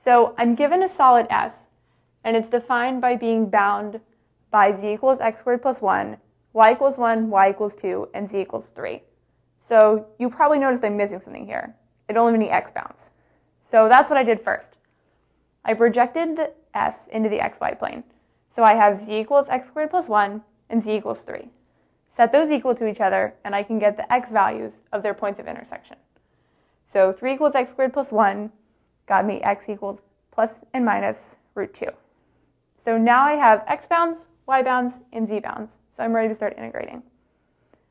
So I'm given a solid S, and it's defined by being bound by z equals x squared plus 1, y equals 1, y equals 2, and z equals 3. So you probably noticed I'm missing something here. It only needs x bounds. So that's what I did first. I projected the s into the xy plane. So I have z equals x squared plus 1 and z equals 3. Set those equal to each other, and I can get the x values of their points of intersection. So 3 equals x squared plus 1 got me x equals plus and minus root 2. So now I have x bounds, y bounds, and z bounds. So I'm ready to start integrating.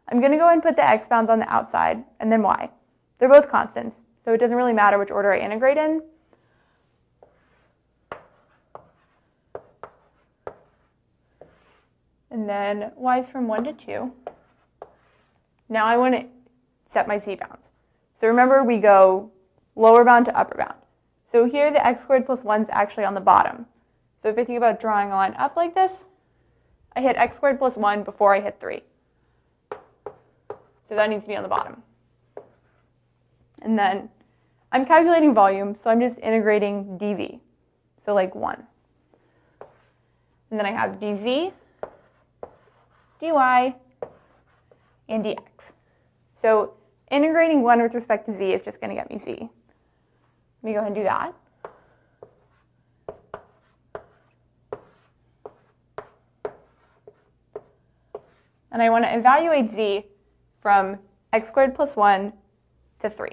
I'm going to go and put the x bounds on the outside, and then y. They're both constants, so it doesn't really matter which order I integrate in. And then y is from 1 to 2. Now I want to set my z bounds. So remember, we go lower bound to upper bound. So here the x squared plus 1 is actually on the bottom. So if I think about drawing a line up like this, I hit x squared plus 1 before I hit 3. So that needs to be on the bottom. And then I'm calculating volume, so I'm just integrating dv. So like 1. And then I have dz dy, and dx. So integrating 1 with respect to z is just going to get me z. Let me go ahead and do that. And I want to evaluate z from x squared plus 1 to 3.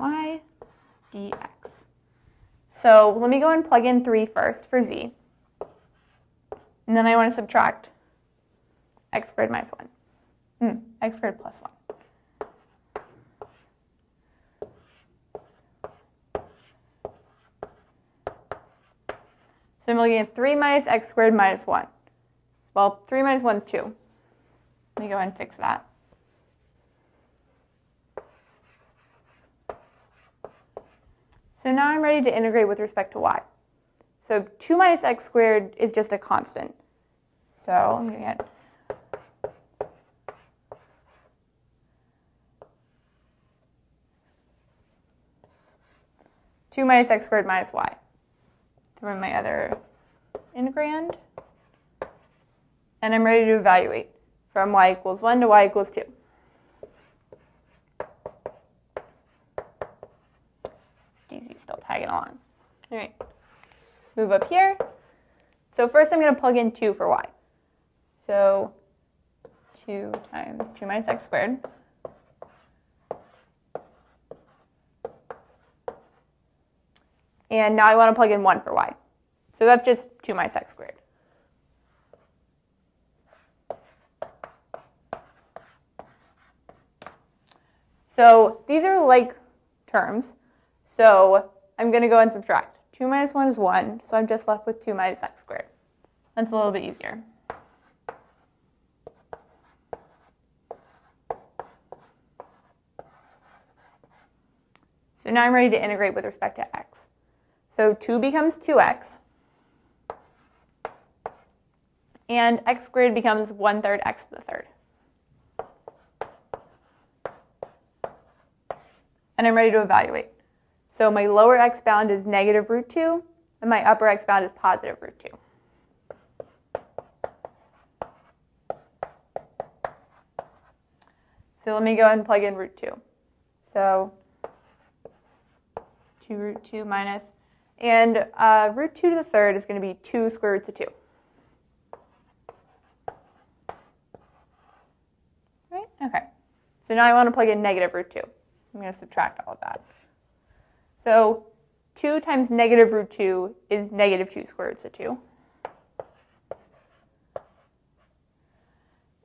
dy dx. So let me go and plug in 3 first for z. And then I want to subtract x squared minus 1. Mm, x squared plus 1. So I'm looking at 3 minus x squared minus 1. Well, 3 minus 1 is 2. Let me go ahead and fix that. So now I'm ready to integrate with respect to y. So 2 minus x squared is just a constant. So I'm going to get Two minus x squared minus y. Throw in my other integrand. And I'm ready to evaluate from y equals 1 to y equals 2. DZ still tagging along. All right, move up here. So first I'm going to plug in 2 for y. So 2 times 2 minus x squared. And now I want to plug in 1 for y. So that's just 2 minus x squared. So these are like terms. So I'm going to go and subtract. 2 minus 1 is 1, so I'm just left with 2 minus x squared. That's a little bit easier. So now I'm ready to integrate with respect to x. So 2 becomes 2x. And x squared becomes 1 third x to the third. And I'm ready to evaluate. So my lower x bound is negative root 2, and my upper x bound is positive root 2. So let me go and plug in root 2. So 2 root 2 minus, and uh, root 2 to the third is going to be 2 square roots of 2. Right? Okay. So now I want to plug in negative root 2. I'm going to subtract all of that. So 2 times negative root 2 is negative 2 square roots of 2.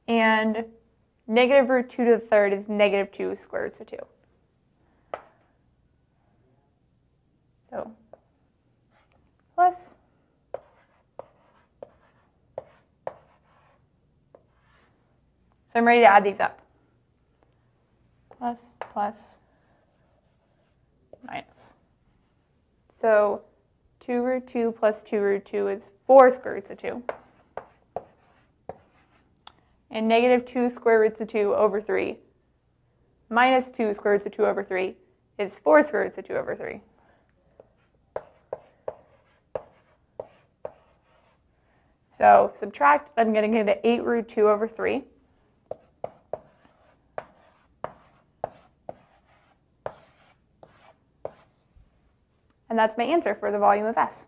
And negative root 2 to the third is negative 2 square roots of 2. So plus So I'm ready to add these up. Plus, plus, minus. So 2 root 2 plus 2 root 2 is 4 square roots of 2. and negative 2 square roots of 2 over 3 minus 2 square roots of 2 over 3 is 4 square roots of 2 over 3. So subtract, I'm going to get an 8 root 2 over 3. And that's my answer for the volume of S.